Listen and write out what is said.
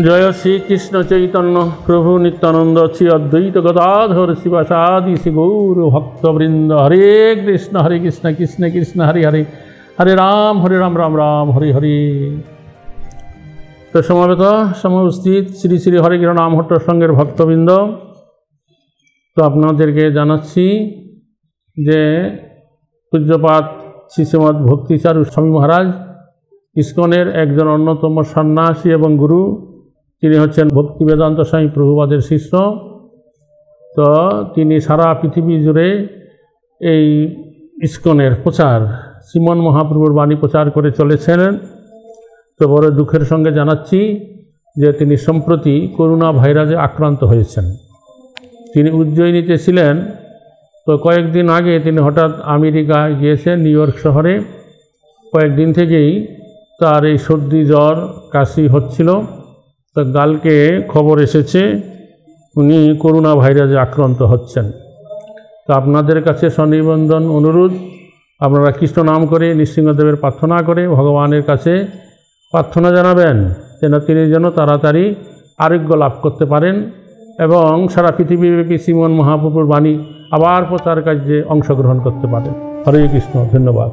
জয় শ্রীকৃষ্ণ চৈতন্য প্রভু নিত্যানন্দ শ্রী অদ্বৈত গদাধর শিবাসাদি শ্রী গৌর ভক্তবৃন্দ। হরে কৃষ্ণ হরে কৃষ্ণ কৃষ্ণ কৃষ্ণ, হরে হরে। হরে রাম হরে রাম রাম রাম, হরে হরে। তো সমাবেত সমস্থিত শ্রী শ্রী হরে কৃষ্ণ নামহট্ট সঙ্গের ভক্তবৃন্দ। তো আপনাদেরকে জানাচ্ছি যে পূজ্যপাত শ্রীশ্রীমৎ ভক্তিচারু স্বামী মহারাজ, ইস্কনের একজন অন্যতম সন্ন্যাসী এবং গুরু তিনি হচ্ছেন ভক্তি বেদান্ত স্বামী প্রভুবাদের শিষ্য। তো তিনি সারা পৃথিবী জুড়ে এই ইস্কনের প্রচার, শ্রীমন মহাপ্রভুর বাণী প্রচার করে চলেছেন। তো বড় দুঃখের সঙ্গে জানাচ্ছি যে তিনি সম্প্রতি করোনা ভাইরাসে আক্রান্ত হয়েছেন। তিনি উজ্জয়িনীতে ছিলেন। তো কয়েকদিন আগে তিনি হঠাৎ আমেরিকা গিয়েছেন, নিউ ইয়র্ক শহরে। কয়েকদিন থেকেই তার এই সর্দি, জ্বর, কাশি হচ্ছিল। তো কালকে খবর এসেছে, উনি করোনা ভাইরাসে আক্রান্ত হচ্ছেন। তো আপনাদের কাছে স্বনিবন্ধন অনুরোধ, আপনারা কৃষ্ণ নাম করে, নৃসিংহদেবের প্রার্থনা করে, ভগবানের কাছে প্রার্থনা জানাবেন, যেন তিনি যেন তাড়াতাড়ি আরোগ্য লাভ করতে পারেন এবং সারা পৃথিবীব্যাপী শ্রীমন মহাপ্রভুর বাণী আবার প্রচার কার্যে অংশগ্রহণ করতে পারেন। হরে কৃষ্ণ, ধন্যবাদ।